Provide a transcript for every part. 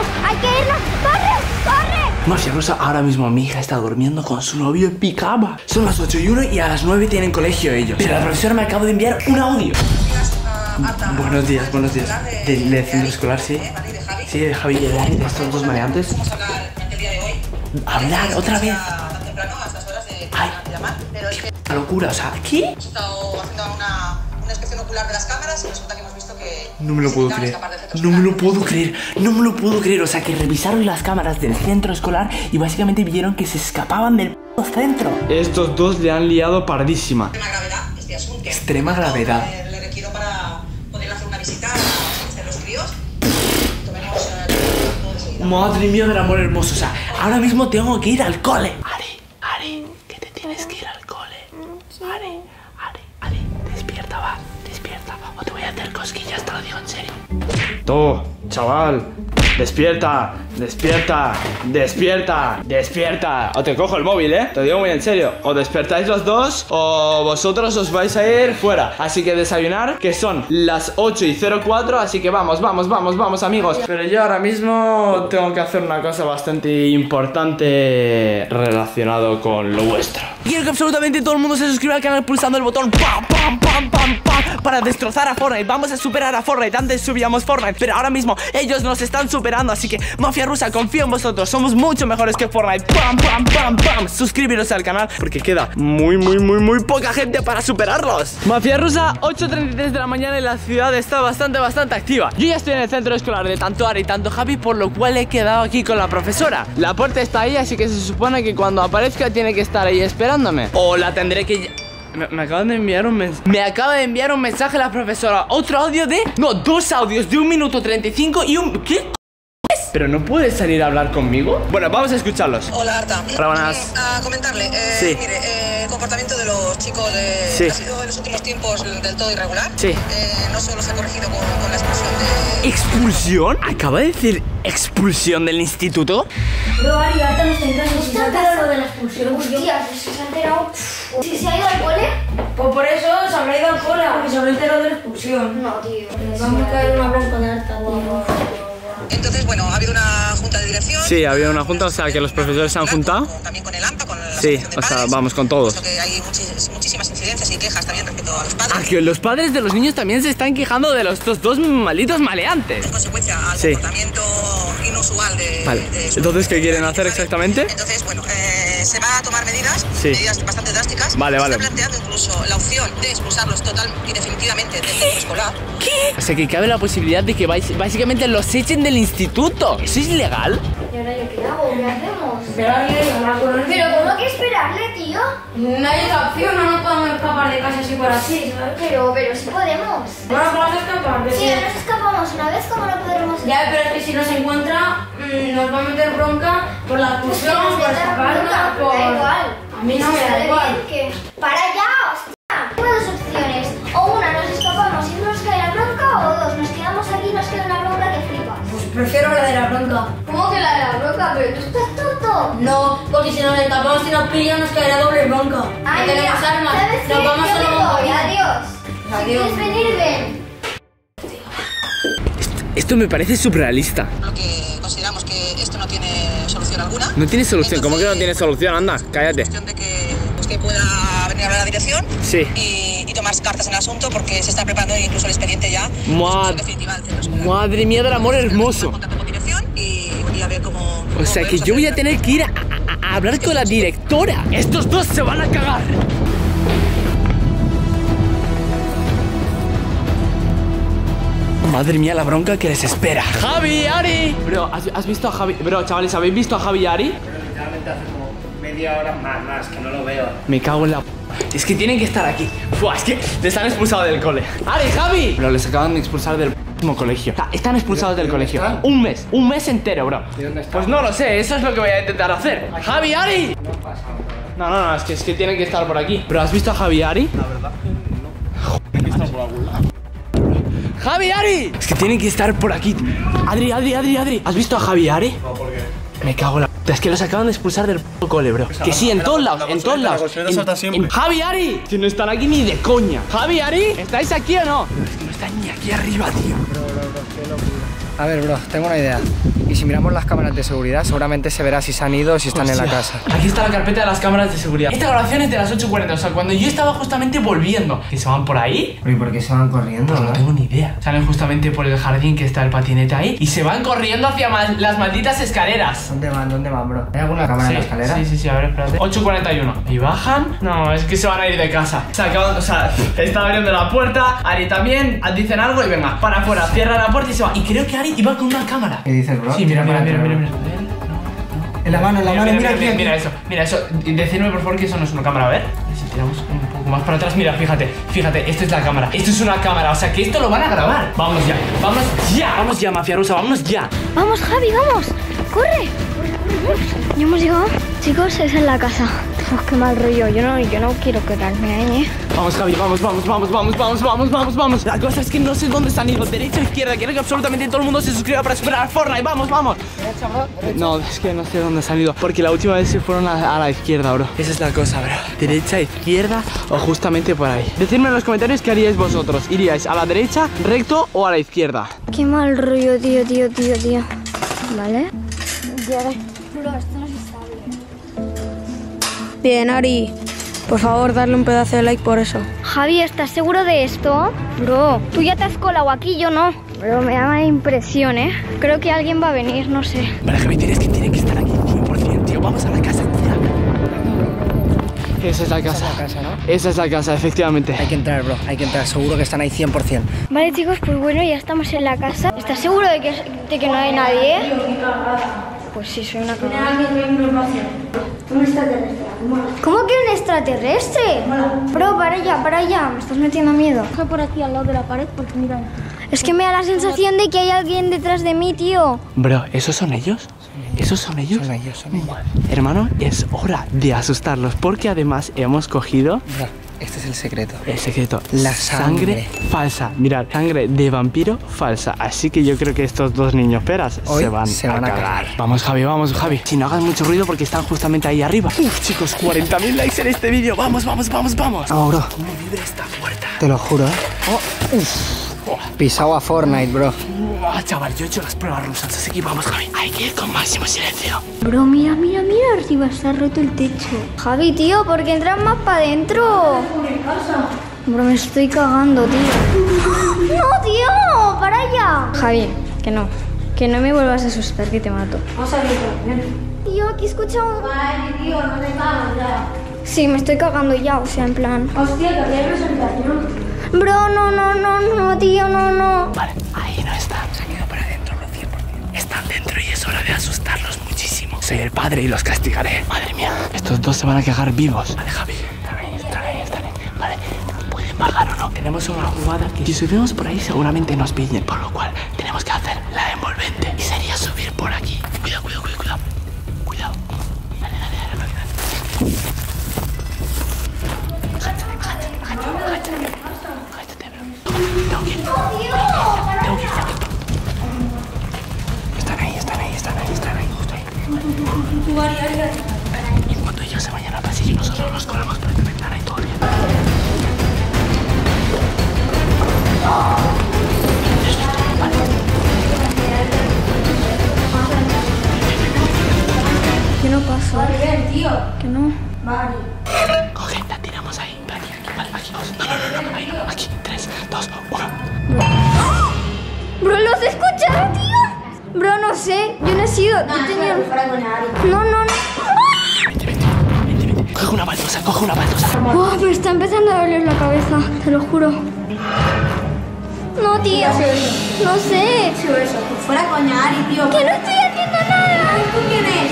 irnos, hay que irnos. ¡Corre, corre! Marcia Rosa, ahora mismo mi hija está durmiendo con su novio en pijama. Son las 8 y 1 y a las 9 tienen colegio ellos. Pero la profesora me acaba de enviar un audio. Buenos días, buenos días. Del, del centro escolar, sí. Sí, de Javi y de estos dos maleantes. Hablar otra vez. Ay, la locura, o sea, ¿qué? Hemos estado haciendo una, inspección ocular de las cámaras y resulta que hemos visto que No me lo puedo creer. No me lo puedo creer. No me lo puedo creer. O sea, que revisaron las cámaras del centro escolar y básicamente vieron que se escapaban del p centro. Estos dos le han liado pardísima. Extrema gravedad este asunto. Extrema gravedad. Le requiero para poder hacer una visita a los críos. Tomemos eh. Madre mía del amor hermoso. O sea, ahora mismo tengo que ir al cole. Te voy a hacer cosquillas, te lo digo en serio. Tú, chaval. Despierta, despierta, despierta, despierta. O te cojo el móvil, ¿eh? Te digo muy en serio. O despertáis los dos o vosotros os vais a ir fuera. Así que desayunar, que son las 8 y 04. Así que vamos, vamos, vamos, vamos, amigos. Pero yo ahora mismo tengo que hacer una cosa bastante importante relacionado con lo vuestro. Quiero que absolutamente todo el mundo se suscriba al canal pulsando el botón pam, pam, pam, destrozar a Fortnite. Vamos a superar a Fortnite. Antes subíamos Fortnite, pero ahora mismo ellos nos están superando. Así que, Mafia Rusa, confío en vosotros. Somos mucho mejores que Fortnite. Pam, pam, pam, pam. Suscribiros al canal porque queda muy, muy, muy, muy poca gente para superarlos. Mafia Rusa, 8.33 de la mañana y la ciudad está bastante, bastante activa. Yo ya estoy en el centro escolar de tanto Ari y tanto Javi, por lo cual he quedado aquí con la profesora. La puerta está ahí, así que se supone que cuando aparezca tiene que estar ahí esperándome. O la tendré que... Me, me acaban de enviar un mensaje. Me acaba de enviar un mensaje la profesora. Otro audio de. No, dos audios de un minuto 35 y un. ¿Qué? ¿Pero no puedes salir a hablar conmigo? Bueno, vamos a escucharlos. Hola, Arta. Hola, buenas. Eh, A comentarle, eh, Sí. mire, eh, el comportamiento de los chicos de, Sí. ha sido en los últimos tiempos del todo irregular. Sí. Eh, no solo se ha corregido con, con la expulsión de... ¿Expulsión? ¿Acaba de decir expulsión del instituto? Bro, Ari, ahorita no está en clase. Si se ha enterado lo de la expulsión, Hostia, si se ha enterado. Si se ha ido al cole. Pues por eso se habrá ido al cole, porque se habrá enterado de la expulsión. No, tío. Vamos a caer una bronca de harta, tío. Entonces, bueno, ha habido una junta de dirección. Sí, ha habido una junta, o sea, que los profesores se han juntado. Con- también con el AMPA, con la Sí, o sea, Padres, vamos con todos. que hay muchis- muchísimas incidencias y quejas también respecto a los padres. Ah, que los padres de los niños también se están quejando de los estos dos malditos maleantes. En consecuencia al Sí. comportamiento inusual de, Vale. de- Entonces, ¿qué quieren hacer exactamente? Entonces, bueno, eh, se va a tomar medidas, Sí. medidas bastante drásticas. Vale, se vale. está planteando incluso la opción de expulsarlos total y definitivamente del centro escolar. O sea, que cabe la posibilidad de que básicamente los echen del instituto. ¿Eso es ilegal? ¿Y ahora yo qué hago? ¿Qué hacemos? Esperarle y hablar con él. Pero ¿cómo que esperarle, tío? No hay otra opción, no nos podemos escapar de casa así por así. Pero, pero sí podemos. No nos podemos escapar, Si sí. nos escapamos una vez, ¿cómo no podremos Ya, pero es que si nos encuentra, mm, nos va a meter bronca por la expulsión, nos por bronca, por... da igual. A mí no me da igual. que- ¡Para ya, hostia! Tengo dos opciones. O una, nos escapamos y no nos cae la bronca, o dos, nos quedamos aquí y nos queda una bronca que flipas. Pues prefiero la de la bronca. ¿Cómo que la de la bronca? Pero tú estás tonto. No, porque si nos escapamos y nos pillan nos caerá doble bronca. Ay, no tenemos armas, nos vamos comida. adiós. Si Adiós. quieres venir, ven. Esto me parece surrealista. Lo que consideramos que esto no tiene solución alguna. No tiene solución. ¿Cómo que no tiene solución? Anda, cállate. cuestión de que usted pueda venir a hablar a la dirección Sí. y, y tomar cartas en el asunto porque se está preparando incluso el expediente ya. Mad-. Madre mía del amor hermoso. Y, y a ver cómo. O sea que yo voy a tener que ir a, a- a hablar con la directora. Estos dos se van a cagar. Madre mía, la bronca que les espera. Javi, Ari. Bro, ¿has, has visto a Javi? Bro, chavales, ¿habéis visto a Javi y Ari? Literalmente hace como media hora más, más, que no lo veo. Me cago en la... Es que tienen que estar aquí. Fua, es que les han expulsado del cole. ¡Ari, Javi! Bro, les acaban de expulsar del mismo colegio. Están expulsados del colegio. están? Un mes, un mes entero, bro. ¿Y dónde están? Pues no lo sé, eso es lo que voy a intentar hacer. ¡Javi, Ari! No, no, no, es que, es que tienen que estar por aquí. ¿Pero has visto a Javi y Ari? La verdad ¡Javi, Ari! Es que tienen que estar por aquí. Adri, Adri, Adri, Adri. ¿Has visto a Javi Ari? No, ¿por qué? Me cago en la puta. Es que los acaban de expulsar del puto cole, bro. Que sí, en todos lados, en todos la lados. ¡Javi, Ari! Si no están aquí ni de coña. ¡Javi, Ari! ¿Estáis aquí o no? Es que no están ni aquí arriba, tío. A ver, bro, tengo una idea. Y si miramos las cámaras de seguridad, seguramente se verá si se han ido o si están en la casa. Aquí está la carpeta de las cámaras de seguridad. Esta grabación es de las 8.40, o sea, cuando yo estaba justamente volviendo. ¿Que se van por ahí? ¿Y por qué se van corriendo? Pues no tengo ni idea. Salen justamente por el jardín que está el patinete ahí y se van corriendo hacia las malditas escaleras. ¿Dónde van? ¿Dónde van, bro? ¿Hay alguna cámara Sí, en la escalera? sí, sí, sí, a ver, espérate 8.41 ¿Y bajan? No, es que se van a ir de casa Se acaban, o sea, está abriendo la puerta Ari también, dicen algo y venga Para afuera, cierra la puerta y se va Y creo que Ari iba con una cámara ¿Qué dices, bro? Sí, mira, mira, mira, mira, mira, mira. En la mano, en la mano, mira, mira, aquí, mira aquí. eso, mira eso Y Decidme por favor que eso no es una cámara, a ver Si tiramos un poco más para atrás, mira, fíjate Fíjate, esto es la cámara, esto es una cámara O sea que esto lo van a grabar Vamos ya, vamos ya Vamos ya, mafia rusa, vámonos ya Vamos, Javi, vamos. Corre. Ya hemos llegado. Chicos, esa es la casa. Uf, qué mal rollo. Yo no, yo no quiero quedarme ahí, ¿eh? Vamos, Javi, vamos, vamos, vamos, vamos, vamos, vamos, vamos, vamos. La cosa es que no sé dónde se han ido, derecha o izquierda. Quiero que absolutamente todo el mundo se suscriba para superar a Fortnite. Vamos, vamos. No, es que no sé dónde se han ido. Porque la última vez se fueron a, a la izquierda, bro. Esa es la cosa, bro. Derecha, izquierda o justamente por ahí. Decidme en los comentarios qué haríais vosotros. ¿Iríais a la derecha, recto o a la izquierda? Qué mal rollo, tío, tío, tío, tío. ¿Vale? Bro, esto no es estable. Bien, Ari. Por favor, darle un pedazo de like por eso. Javi, ¿estás seguro de esto? Bro, tú ya te has colado aquí, yo no. Bro, me da mala impresión, ¿eh? Creo que alguien va a venir, no sé. Vale, Javi, tienes que, tiene que estar aquí 100%, tío. Vamos a la casa, tío. Esa es la casa. la casa, ¿no? Esa es la casa, efectivamente. Hay que entrar, bro. Hay que entrar. Seguro que están ahí 100%. Vale, chicos, pues bueno, ya estamos en la casa. ¿Estás seguro de que, de que no hay nadie? Pues sí, soy una cagada. ¿Cómo que un extraterrestre? Bro, para allá, para allá. Me estás metiendo miedo. Coge por aquí al lado de la pared porque mira. Es que me da la sensación de que hay alguien detrás de mí, tío. Bro, ¿esos son ellos? ¿Esos son ellos? Son ellos, son ellos. Hermano, es hora de asustarlos porque además hemos cogido Bro, este es el secreto. el secreto. La sangre. falsa. Mirad, sangre de vampiro falsa. Así que yo creo que estos dos niños peras Hoy se van, se van a cagar. cagar. Vamos, Javi, vamos, Javi. Si no hagas mucho ruido porque están justamente ahí arriba. Uf, chicos, 40.000 likes en este vídeo. Vamos, vamos, vamos, vamos. Bro. ¿Cómo vibra esta puerta? Te lo juro, ¿eh? Oh, uf. Pisado a Fortnite, bro. Buah, chaval, yo he hecho las pruebas rusas, así que vamos, Javi. Hay que ir con máximo silencio. Bro, mira, mira, mira, arriba está roto el techo. Javi, tío, ¿por qué entras más para adentro? Bro, me estoy cagando, tío. ¡No, tío! ¡Para allá! Javi, que no. Que no me vuelvas a asustar, que te mato. Vamos a ver. Tío, aquí he escuchado... Vale, tío, no te cagas ya. Sí, me estoy cagando ya, o sea, en plan... Hostia, que había presentación. Bro, no, no, no, no, tío, no, no. Vale, ahí no están. Se han ido para adentro, lo 100%. Están dentro y es hora de asustarlos muchísimo. Soy el padre y los castigaré. Madre mía, estos dos se van a quejar vivos. Vale, Javi. Ahí. Vale, pueden bajar o no. Tenemos una jugada que si subimos por ahí seguramente nos pillen. Por lo cual, tenemos que hacer la envolvente. Y sería subir por aquí. Están ahí, están ahí, están ahí, están ahí, justo ahí. Y cuando ellos se vayan al pasillo, nosotros nos colamos por esta ventana y todo bien. Que no pasa. Que no. Coge, la tiramos ahí. Vale, aquí, vale, aquí. No, no, no, no, ahí. Aquí, 3, 2, 1. Bro, ¿los escuchado, tío? Bro, no sé. Yo no he sido. Yo tenía... No, no, no. Vente, vente, vente, vente. Coge una baldosa, coge una baldosa. Oh, me está empezando a doler la cabeza, te lo juro. No, tío. No sé. Fuera coña, Ari, tío. Que no estoy haciendo nada. ¿Tú quién es?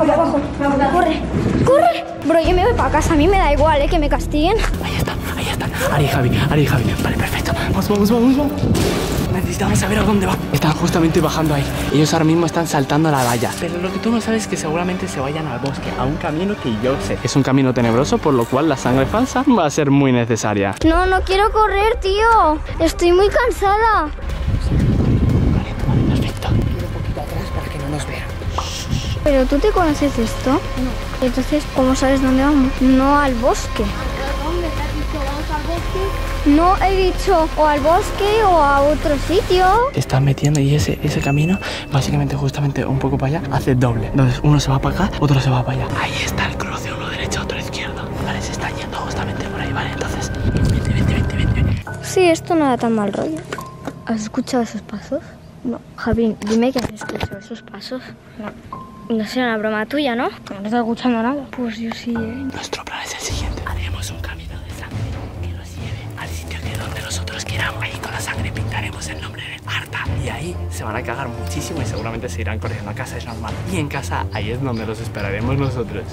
Abajo, abajo. Corre, corre. Bro, yo me voy para casa. A mí me da igual, ¿eh? Que me castiguen. Ahí están, ahí están. Ari y Javi, Ari y Javi. Vale, perfecto. Vamos, vamos, vamos, vamos. necesitamos saber a dónde va. Están justamente bajando ahí. Ellos ahora mismo están saltando la valla. Pero lo que tú no sabes es que seguramente se vayan al bosque, a un camino que yo sé. Es un camino tenebroso, por lo cual la sangre falsa va a ser muy necesaria. No, no quiero correr, tío. Estoy muy cansada. ¿Pero tú te conoces esto? No. Entonces, ¿cómo sabes dónde vamos? No al bosque. ¿Dónde te has dicho vamos al bosque? No he dicho o al bosque o a otro sitio. Te están metiendo y ese, ese camino, básicamente justamente un poco para allá, hace doble. Entonces uno se va para acá, otro se va para allá. Ahí está el cruce, uno derecho, otro izquierdo. Vale, se está yendo justamente por ahí, vale. Entonces, vente, vente, vente, vente. Sí, esto no da tan mal rollo. ¿Has escuchado esos pasos? No. Javi, dime que has escuchado esos pasos. No. No será una broma tuya, ¿no? Que no estoy escuchando nada. Pues yo sí, ¿eh? Nuestro plan es el siguiente. Haremos un camino de sangre que nos lleve al sitio que donde nosotros queramos. Ahí con la sangre pintaremos el nombre de Marta. Y ahí se van a cagar muchísimo y seguramente se irán corriendo a casa, es normal. Y en casa, ahí es donde los esperaremos nosotros.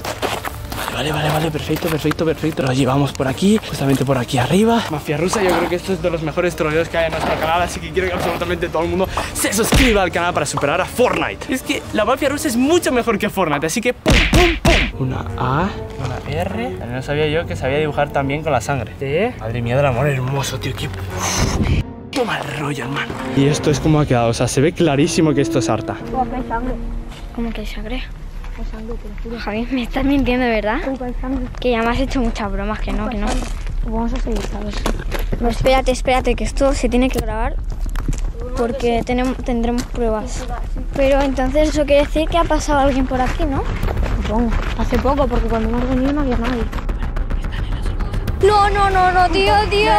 Vale, vale, vale, perfecto, perfecto, perfecto. Lo llevamos por aquí, justamente por aquí arriba. Mafia rusa, yo creo que esto es de los mejores troleos que hay en nuestro canal, así que quiero que absolutamente todo el mundo se suscriba al canal para superar a Fortnite. Es que la mafia rusa es mucho mejor que Fortnite, así que pum, pum, pum. Una A, una R. No sabía yo que sabía dibujar también con la sangre. ¿Eh? Madre mía del amor hermoso, tío, qué... Toma el rollo, hermano. Y esto es como ha quedado, o sea, se ve clarísimo que esto es harta. ¿Cómo que hay sangre? Javi, me estás mintiendo, ¿verdad? Que ya me has hecho muchas bromas, que no, que no. Vamos a seguir, ¿sabes? No, espérate, espérate, que esto se tiene que grabar porque tenemos, tendremos pruebas. Pero entonces eso quiere decir que ha pasado alguien por aquí, ¿no? Supongo. Hace poco, porque cuando hemos venido no había nadie. No, no, no, no, tío, tío.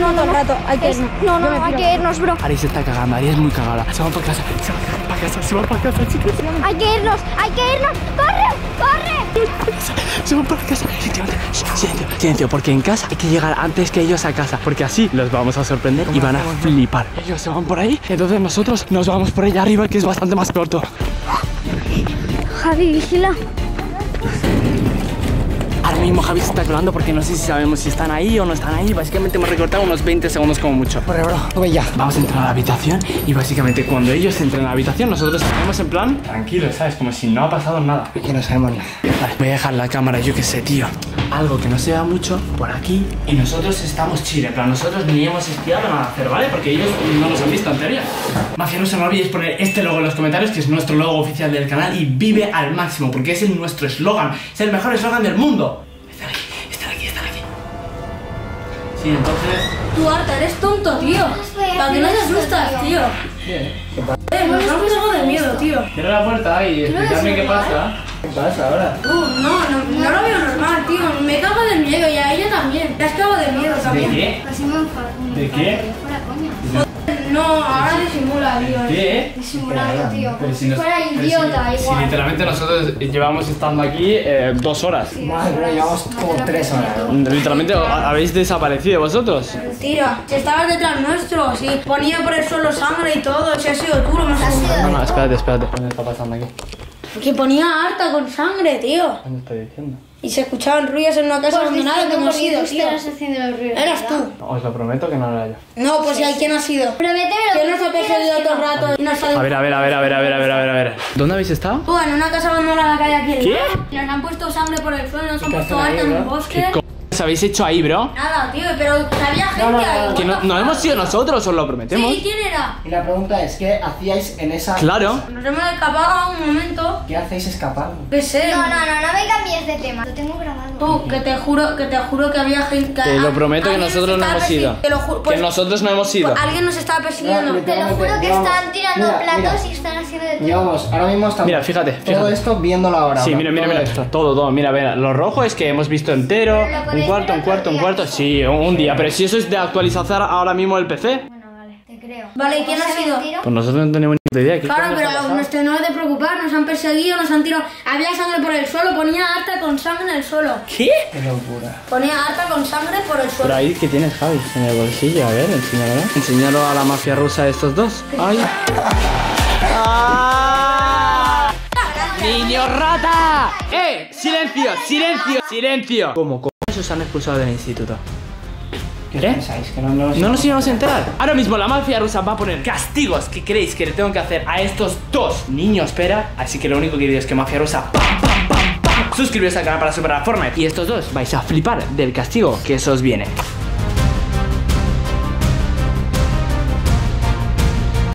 No, no, rato. Hay que irnos. No, no, hay que irnos, bro. Ari se está cagando, Ari es muy cagada. Se va para casa, se va para casa, se va para casa, chicos. Hay que irnos, hay que irnos. ¡Corre, corre! Se van para casa. Silencio, silencio, porque en casa hay que llegar antes que ellos a casa. Porque así los vamos a sorprender y van a flipar. Ellos se van por ahí, entonces nosotros nos vamos por allá arriba, que es bastante más corto. Javi, vigila. Mismo Javi se está colando porque no sé si sabemos si están ahí o no están ahí. Básicamente hemos recortado unos 20 segundos como mucho. Corre, bro, sube ya. Vamos a entrar a la habitación y básicamente cuando ellos entren a la habitación nosotros estaremos en plan tranquilos, ¿sabes? Como si no ha pasado nada. Que no sabemos nada. Vale, voy a dejar la cámara, yo qué sé, tío. Algo que no se vea mucho por aquí y nosotros estamos chill. En plan, nosotros ni hemos espiado nada hacer, ¿vale? Porque ellos no nos han visto en teoría. Mafia, no se me olvidéis poner este logo en los comentarios, que es nuestro logo oficial del canal y vive al máximo, porque es el, nuestro eslogan. Es el mejor eslogan del mundo. Sí, entonces... Tú, Arta, eres tonto, tío. ¿Para qué no te asustas, tío? Eh, nos hemos algo de miedo, tío. Cierra la puerta y explícame qué pasa. ¿Qué pasa ahora? Uh, no, no, no lo veo normal, tío. Me cago de miedo y a ella también. Te has cagado de miedo ¿De también. qué? Así me enfado. ¿De qué? No, ahora disimula, tío. ¿Qué? Disimulando, tío. Pero si nos- Fuera pero si- idiota, si igual. literalmente nosotros llevamos estando aquí eh, dos horas. Madre, bro, llevamos como tres horas. Literalmente ha- habéis desaparecido vosotros. Mentira. Si estabas detrás nuestro, si ponía por el suelo sangre y todo, si has sido tú lo más No, no, espérate, espérate. ¿Qué está pasando aquí? Que ponía harta con sangre, tío. ¿Qué me estás diciendo? Y se escuchaban ruidos en una casa abandonada que hemos sido, tío. haciendo los ruidos. Eras tú. Os lo prometo que no lo era yo. No, pues ¿y a quién ha sido? Prométemelo. ¿Quién nos ha perseguido todo el rato y A ver, a ver, a ver, a ver, a ver, a ver, a ver, a ver. ¿Dónde habéis estado? Tú, en una casa abandonada que hay aquí. ¿Qué? Nos han puesto sangre por el suelo, nos han ¿Qué puesto harta en un bosque. ¿Qué co os habéis hecho ahí, bro? Nada, tío, pero había gente ahí. Que no, no hemos sido nosotros, os lo prometemos. Sí, ¿quién era? Y la pregunta es, ¿qué hacíais en esa... Claro. Nos hemos escapado un momento. ¿Qué hacéis escapando? ¿Qué sé? No, no, no, no me cambies de tema. Lo tengo grabado. Tú, que te juro, que te juro que había gente. Te lo prometo que nos nosotros no hemos ido. Te lo ju- pues- Que nosotros no hemos ido. pues alguien nos estaba persiguiendo. Te lo juro que Llevamos- están tirando mira, platos mira. y están haciendo de todo. Llevamos, ahora mismo estamos... Mira, fíjate, Todo fíjate. esto viéndolo ahora. Sí, mira, mira, todo mira. esto. Todo, todo. Mira, mira. Lo rojo es que hemos visto entero. Un cuarto, un cuarto, un cuarto. Sí, un día. Pero si eso es de actualizar ahora mismo el PC. Bueno, vale, te creo. Vale, ¿y quién ha ¿Será sido? Pues nosotros no tenemos ni idea. ¿Qué Claro, pero está pasando? nuestro no es de preocupar, nos han perseguido, nos han tirado. Había sangre por el suelo, ponía harta con sangre en el suelo. ¿Qué? Qué locura. Ponía harta con sangre por el Pero suelo. ahí, ¿qué tienes, Javi? En el bolsillo, a ver, enséñalo. Enséñalo a la mafia rusa de estos dos. ¡Ay! ¡Ah! ¡Niño rata! ¡Eh! ¡Silencio! ¡Silencio! ¡Silencio! ¿Cómo? ¿Cómo os han expulsado del instituto? ¿Qué ¿Eh? pensáis? Que no, no, No nos íbamos a enterar. Ahora mismo la mafia rusa va a poner castigos que creéis que le tengo que hacer a estos dos niños, espera. Así que lo único que digo es que mafia rusa, pam, pam, pam, pam. Suscribiros al canal para superar a Fortnite. Y estos dos vais a flipar del castigo que eso os viene.